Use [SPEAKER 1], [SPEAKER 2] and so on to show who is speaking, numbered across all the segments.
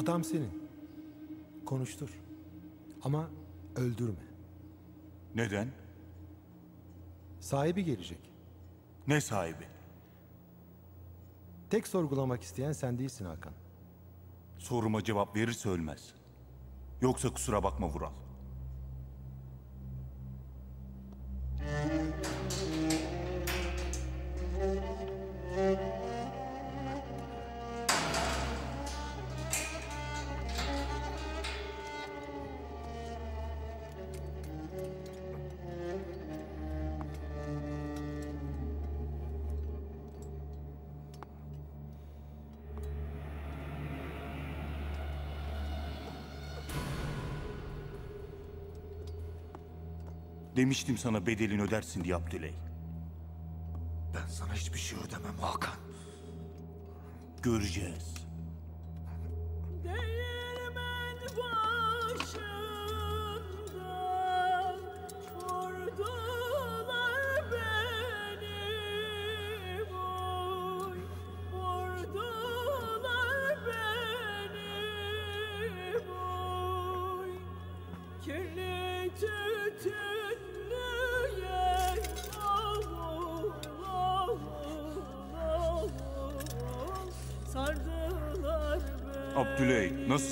[SPEAKER 1] Adam senin. Konuştur. Ama öldürme.
[SPEAKER 2] Neden?
[SPEAKER 1] Sahibi gelecek.
[SPEAKER 2] Ne sahibi?
[SPEAKER 1] Tek sorgulamak isteyen sen değilsin Hakan.
[SPEAKER 2] Soruma cevap verirse ölmez. Yoksa kusura bakma Vural. Demiştim sana bedelini ödersin diye Abdüley.
[SPEAKER 3] Ben sana hiçbir şey ödemem Hakan.
[SPEAKER 2] Göreceğiz.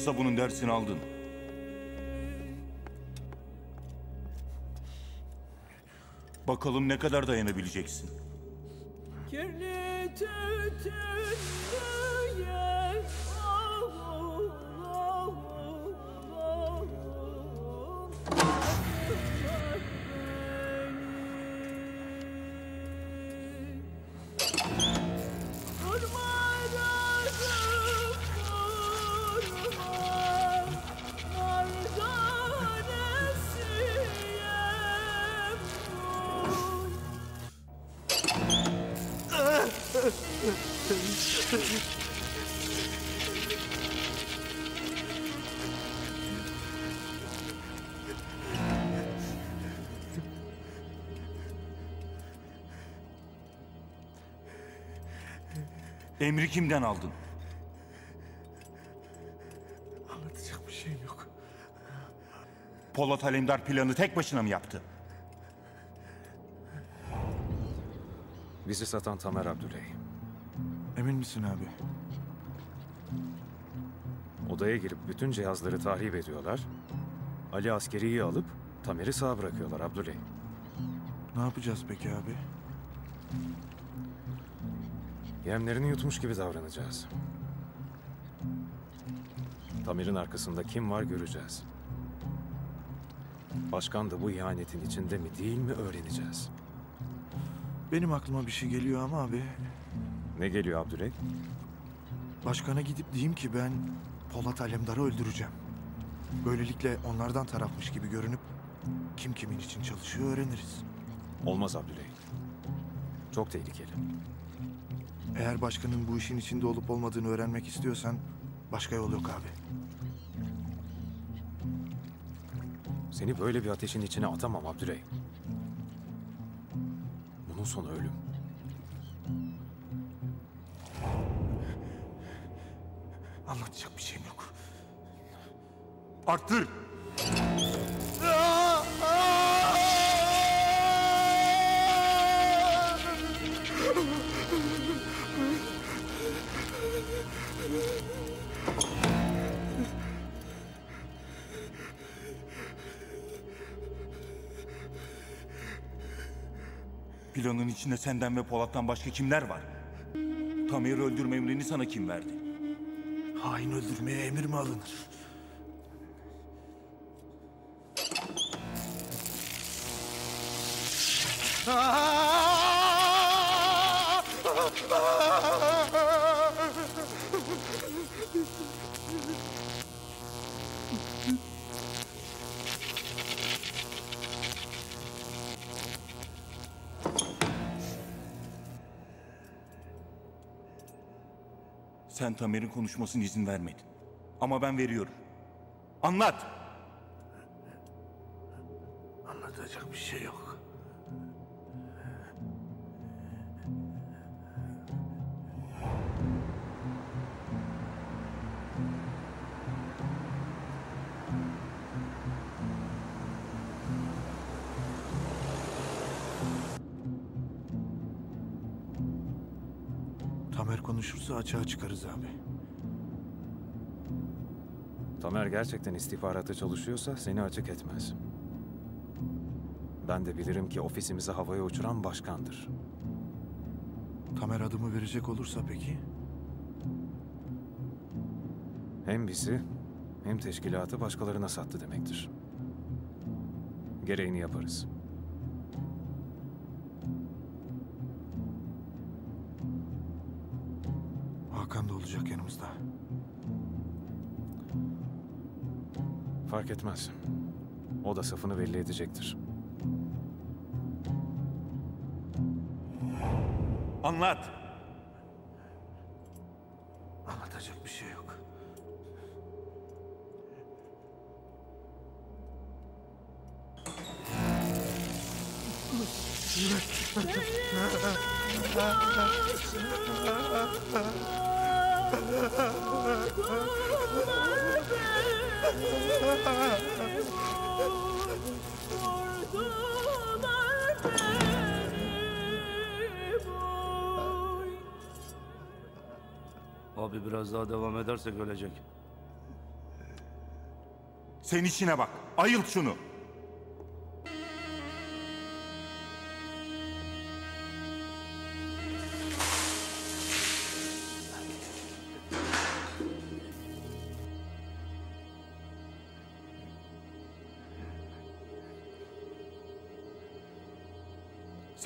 [SPEAKER 2] Nasılsa bunun dersini aldın. Bakalım ne kadar dayanabileceksin.
[SPEAKER 4] Kirli tütünlü
[SPEAKER 2] Emri kimden aldın?
[SPEAKER 3] Anlatacak bir şeyim yok.
[SPEAKER 2] Polat Alemdar planı tek başına mı yaptı?
[SPEAKER 5] Bizi satan Tamer Abdüley.
[SPEAKER 3] Emin misin abi?
[SPEAKER 5] Odaya girip bütün cihazları tahrip ediyorlar. Ali askeriyi alıp Tamer'i sağ bırakıyorlar Abdüley.
[SPEAKER 3] Ne yapacağız peki abi?
[SPEAKER 5] Yemlerini yutmuş gibi davranacağız. Tamer'in arkasında kim var göreceğiz. Başkan da bu ihanetin içinde mi değil mi öğreneceğiz.
[SPEAKER 3] Benim aklıma bir şey geliyor ama abi.
[SPEAKER 5] Ne geliyor Abdüley?
[SPEAKER 3] Başkana gidip diyeyim ki ben Polat Alemdar'ı öldüreceğim. Böylelikle onlardan tarafmış gibi görünüp kim kimin için çalışıyor öğreniriz.
[SPEAKER 5] Olmaz Abdüley. Çok tehlikeli.
[SPEAKER 3] Eğer başkanın bu işin içinde olup olmadığını öğrenmek istiyorsan başka yol yok abi.
[SPEAKER 5] Seni böyle bir ateşin içine atamam Abdüley. Bunun sonu ölüm.
[SPEAKER 3] Anlatacak bir şeyim yok.
[SPEAKER 2] Arttır! Planın içinde senden ve Polat'tan başka kimler var? Tamer'i öldürme emrini sana kim verdi?
[SPEAKER 3] Hain öldürmeye emir mi alınır?
[SPEAKER 2] Sen Tamer'in konuşmasına izin vermedin. Ama ben veriyorum. Anlat!
[SPEAKER 3] Tamer konuşursa açığa çıkarız abi.
[SPEAKER 5] Tamer gerçekten istihbarata çalışıyorsa seni açık etmez. Ben de bilirim ki ofisimizi havaya uçuran başkandır.
[SPEAKER 3] Tamer adımı verecek olursa peki?
[SPEAKER 5] Hem bizi hem teşkilatı başkalarına sattı demektir. Gereğini yaparız. Etmez. O da safını belli edecektir.
[SPEAKER 2] Anlat.
[SPEAKER 3] Anlatacak bir şey yok.
[SPEAKER 4] Boy
[SPEAKER 6] Abi biraz daha devam edersek ölecek.
[SPEAKER 2] Sen işine bak. Ayılt şunu.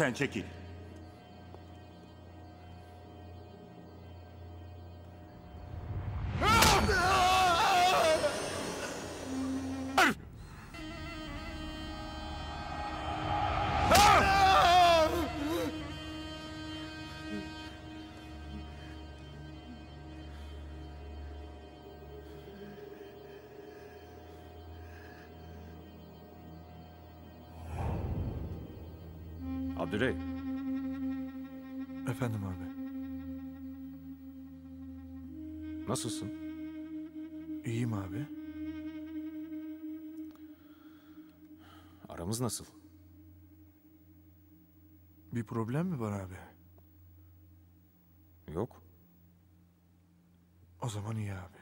[SPEAKER 2] Sen çekil.
[SPEAKER 5] Abdüley,
[SPEAKER 3] Efendim abi.
[SPEAKER 5] nasılsın?
[SPEAKER 3] İyiyim abi.
[SPEAKER 5] Aramız nasıl?
[SPEAKER 3] Bir problem mi var abi?
[SPEAKER 5] Yok.
[SPEAKER 3] O zaman iyi abi.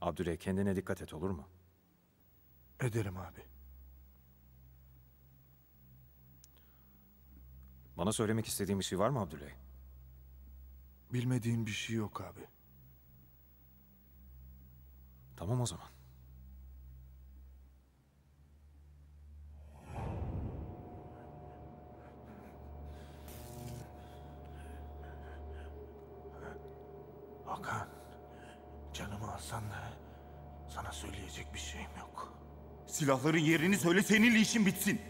[SPEAKER 5] Abdüley kendine dikkat et olur mu?
[SPEAKER 3] Ederim abi.
[SPEAKER 5] Bana söylemek istediğin bir şey var mı Abdüley?
[SPEAKER 3] Bilmediğin bir şey yok abi.
[SPEAKER 5] Tamam o zaman.
[SPEAKER 3] Hakan, canımı alsan da sana söyleyecek bir şeyim yok.
[SPEAKER 2] Silahların yerini söyle seninle işin bitsin.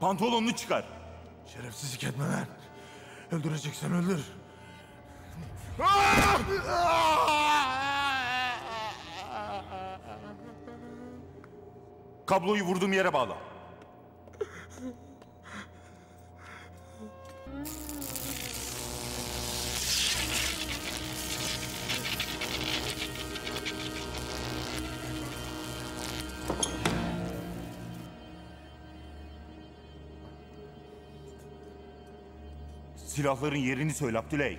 [SPEAKER 2] Pantolonunu çıkar.
[SPEAKER 3] Şerefsizlik etme lan. Öldüreceksen öldür.
[SPEAKER 2] Kabloyu vurduğum yere bağla. Silahların yerini söyle Abdüley.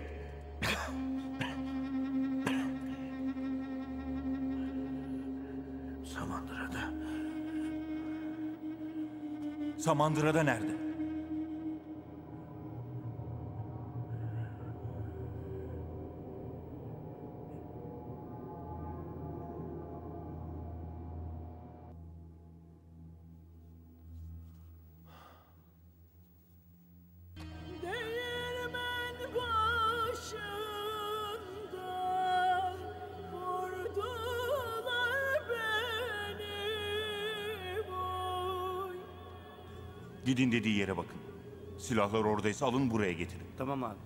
[SPEAKER 3] Samandıra'da.
[SPEAKER 2] Samandıra'da nerede? Gidin dediği yere bakın. Silahlar oradaysa alın buraya getirin.
[SPEAKER 6] Tamam abi.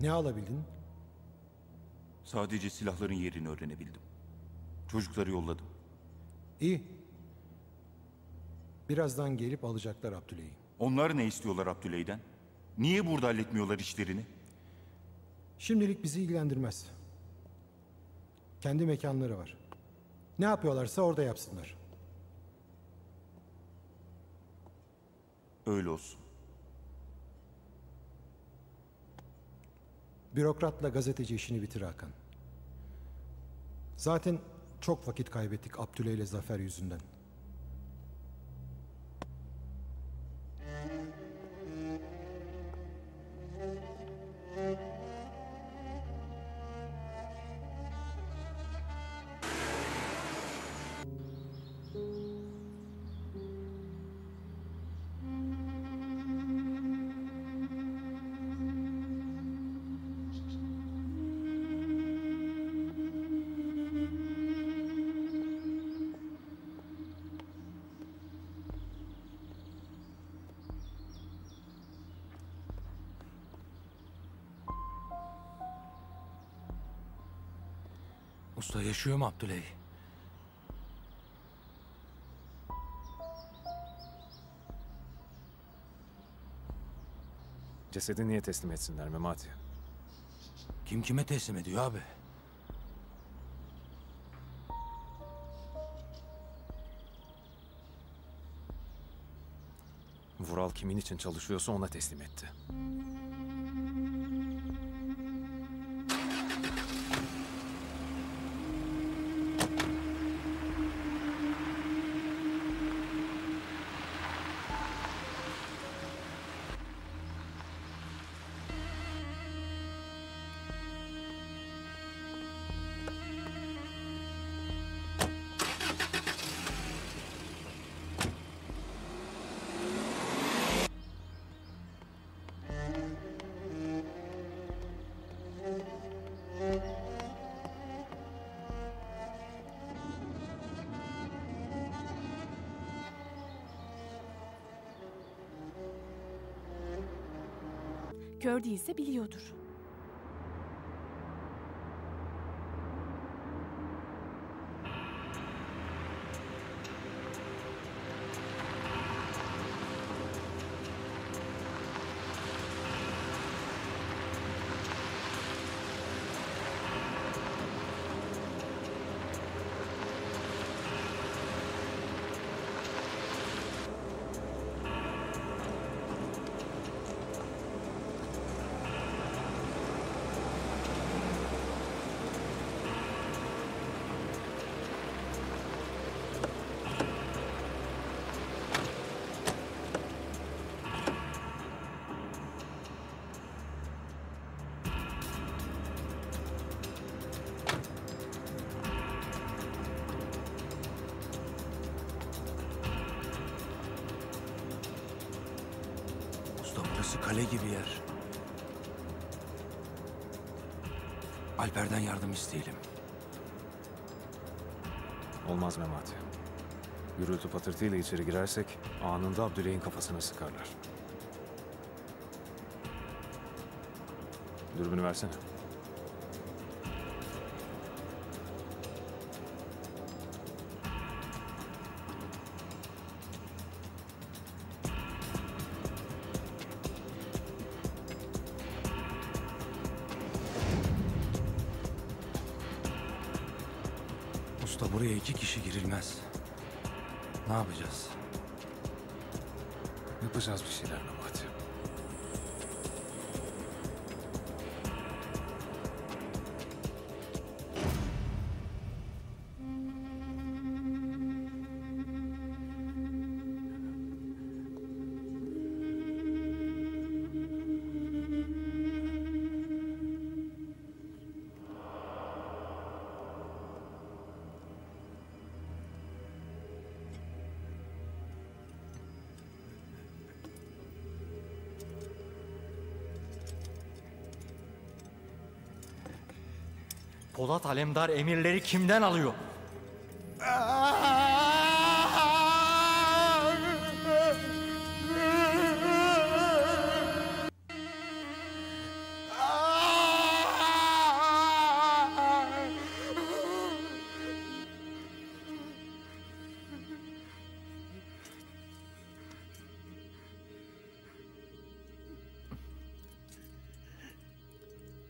[SPEAKER 1] Ne alabildin?
[SPEAKER 2] Sadece silahların yerini öğrenebildim. Çocukları yolladım.
[SPEAKER 1] İyi. Birazdan gelip alacaklar Abdüley'i.
[SPEAKER 2] Onlar ne istiyorlar Abdüley'den? Niye burada halletmiyorlar işlerini?
[SPEAKER 1] Şimdilik bizi ilgilendirmez. Kendi mekanları var. Ne yapıyorlarsa orada yapsınlar.
[SPEAKER 2] Öyle olsun.
[SPEAKER 1] Bürokratla gazeteci işini bitir Hakan. Zaten çok vakit kaybettik Abdüley ile Zafer yüzünden.
[SPEAKER 7] Mu Abdüley?
[SPEAKER 5] Cesedi niye teslim etsinler Memati?
[SPEAKER 7] Kim kime teslim ediyor abi?
[SPEAKER 5] Vural kimin için çalışıyorsa ona teslim etti.
[SPEAKER 8] Kör değilse biliyordur.
[SPEAKER 7] Kale gibi yer. Alper'den yardım isteyelim.
[SPEAKER 5] Olmaz Memati. Gürültü patırtıyla içeri girersek anında Abdüley'in kafasına sıkarlar. Dürbünü versene.
[SPEAKER 7] Buraya iki kişi girilmez. Ne yapacağız?
[SPEAKER 5] Yapacağız bir şeyler Memati.
[SPEAKER 9] Polat Alemdar emirleri kimden alıyor?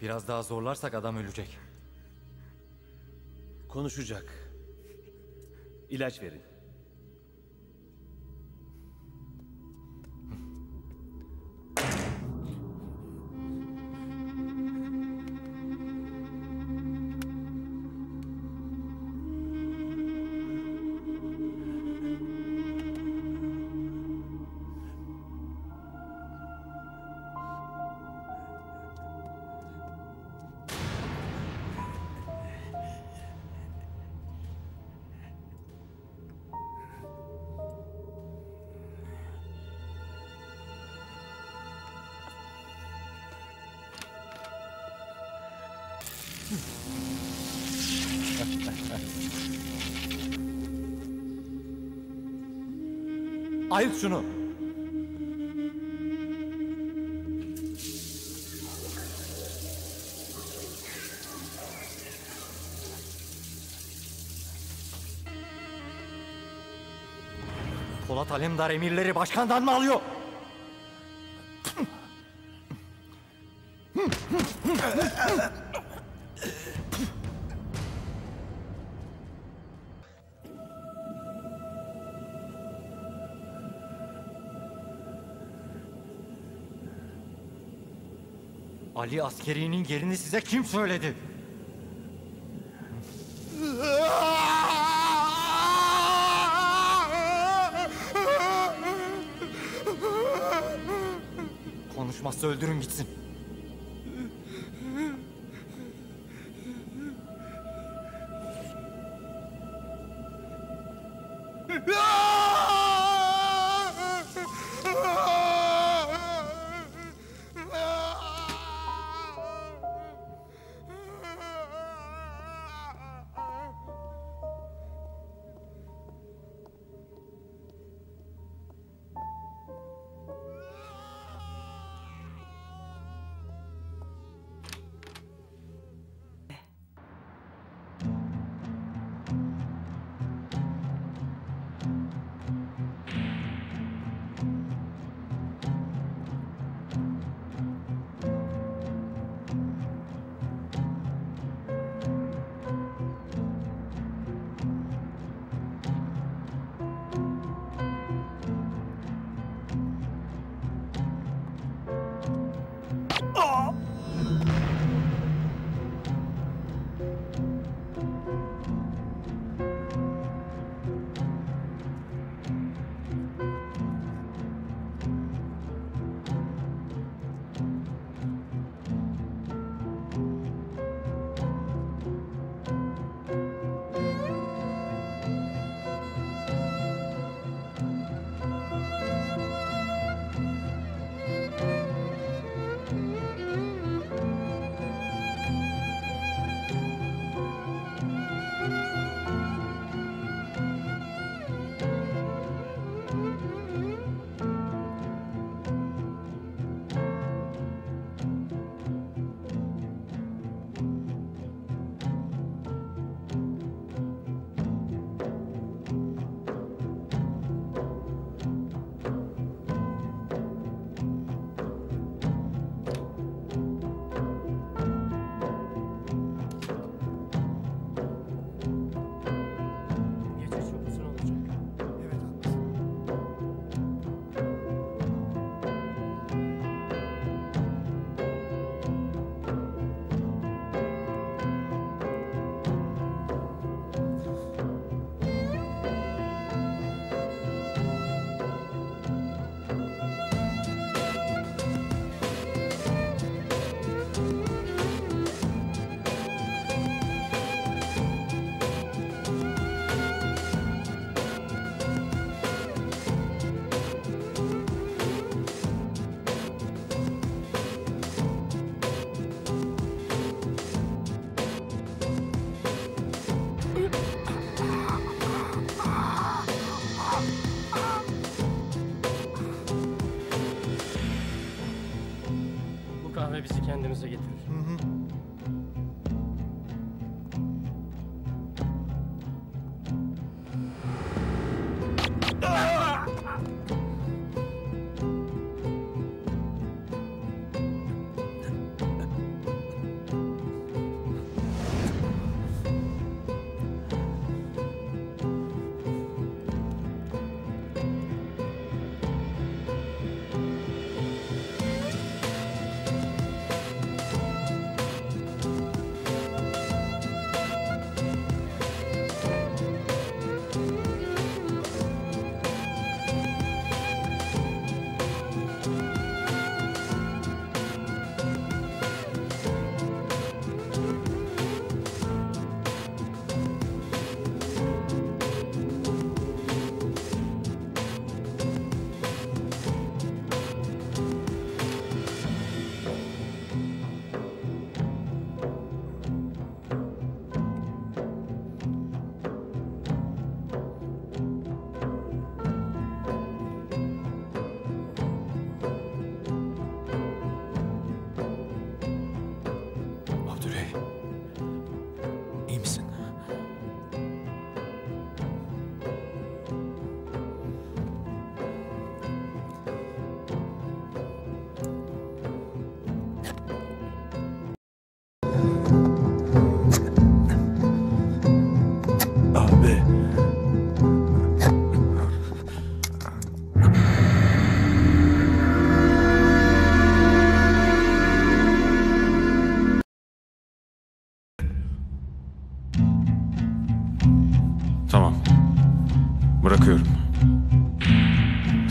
[SPEAKER 7] Biraz daha zorlarsak adam ölecek.
[SPEAKER 6] Konuşacak. İlaç verin.
[SPEAKER 7] Ayıt şunu. Polat Alemdar emirleri başkandan mı alıyor? Ali askerinin yerini size kim söyledi? Konuşmazsa öldürün gitsin.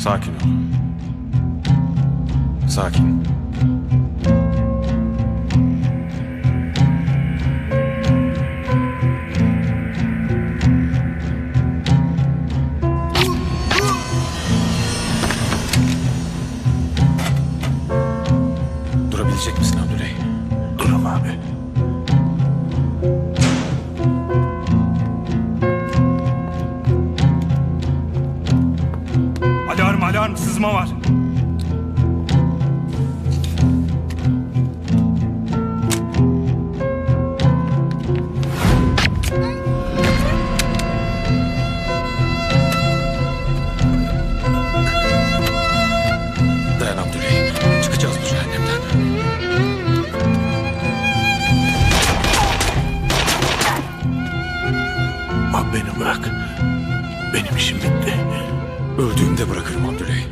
[SPEAKER 5] Sakin ol. Sakin.
[SPEAKER 3] bırak. Benim işim bitti.
[SPEAKER 5] Öldüğümde bırakırım Abdüley.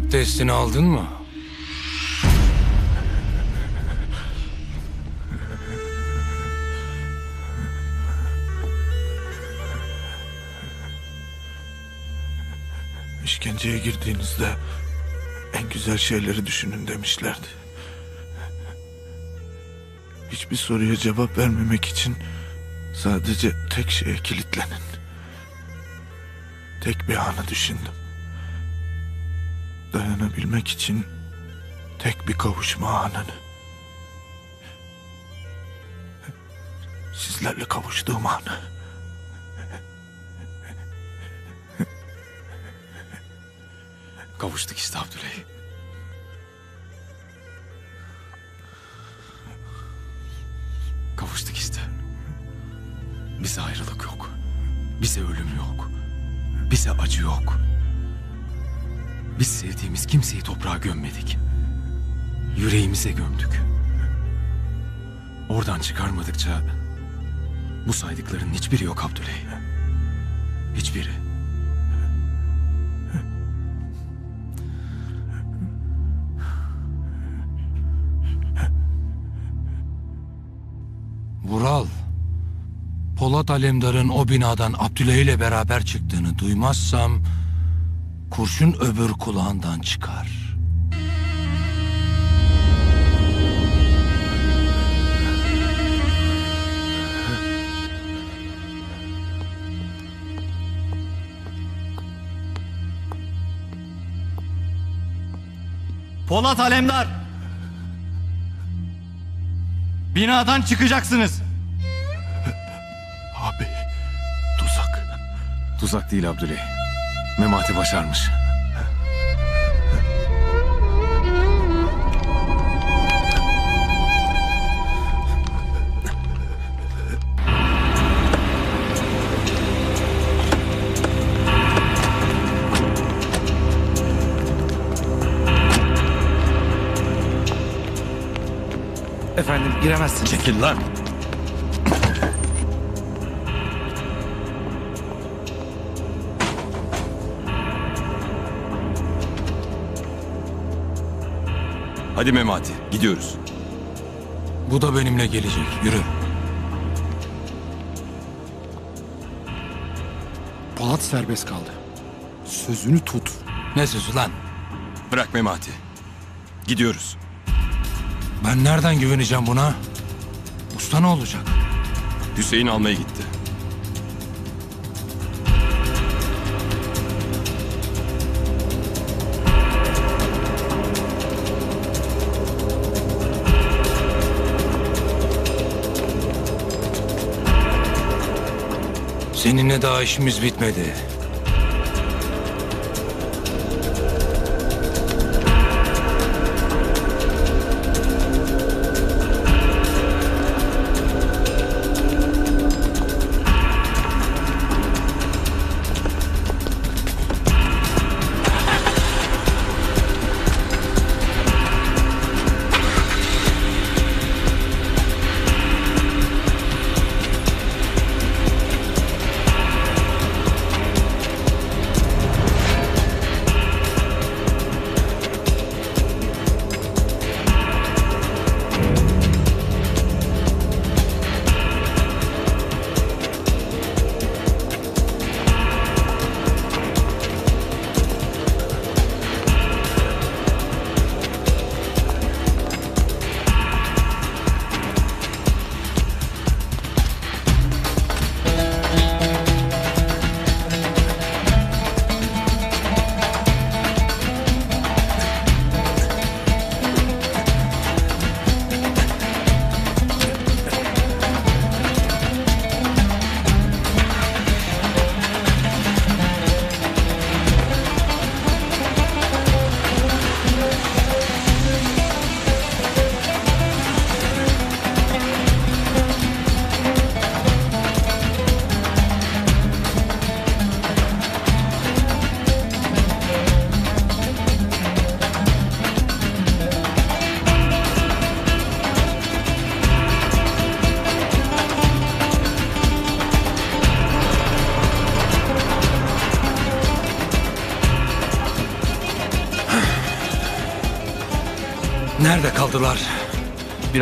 [SPEAKER 7] Destini aldın mı?
[SPEAKER 3] İşkenceye girdiğinizde en güzel şeyleri düşünün demişlerdi. Hiçbir soruya cevap vermemek için sadece tek şeye kilitlenin. Tek bir anı düşündüm. Dayanabilmek için tek bir kavuşma anını. Sizlerle kavuştuğum anı.
[SPEAKER 5] Kavuştuk işte Abdüley. Kavuştuk işte. Bize ayrılık yok. Bize ölüm yok. Bize acı yok. Biz sevdiğimiz kimseyi toprağa gömmedik. Yüreğimize gömdük. Oradan çıkarmadıkça bu saydıkların hiçbiri yok Abdüley. Hiçbiri.
[SPEAKER 7] Vural. Polat Alemdar'ın o binadan Abdüley ile beraber çıktığını duymazsam... ...kurşun öbür kulağından çıkar.
[SPEAKER 9] Polat Alemdar! Binadan çıkacaksınız.
[SPEAKER 3] Abi, tuzak.
[SPEAKER 5] Tuzak değil Abdüley. Memati başarmış.
[SPEAKER 8] Efendim giremezsin.
[SPEAKER 5] Çekil lan.
[SPEAKER 10] Hadi Memati, gidiyoruz.
[SPEAKER 7] Bu da benimle gelecek. Yürü.
[SPEAKER 1] Polat serbest kaldı. Sözünü tut.
[SPEAKER 7] Ne sözü lan?
[SPEAKER 10] Bırak Memati. Gidiyoruz.
[SPEAKER 7] Ben nereden güveneceğim buna? Usta ne olacak?
[SPEAKER 10] Hüseyin almaya gitti.
[SPEAKER 7] Seninle daha işimiz bitmedi.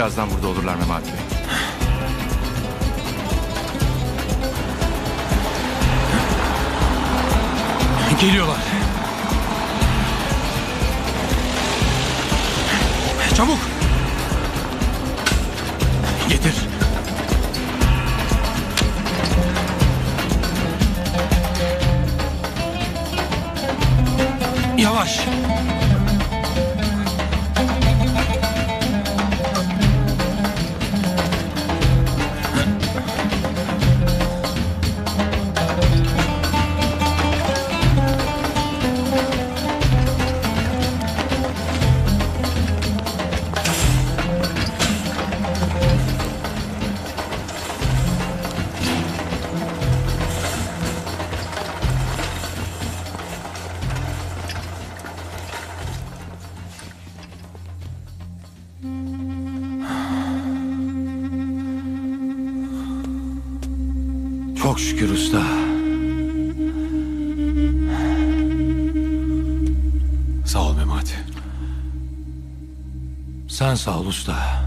[SPEAKER 6] Birazdan burada olurlar Memati Bey.
[SPEAKER 7] Geliyorlar. Sağ ol usta.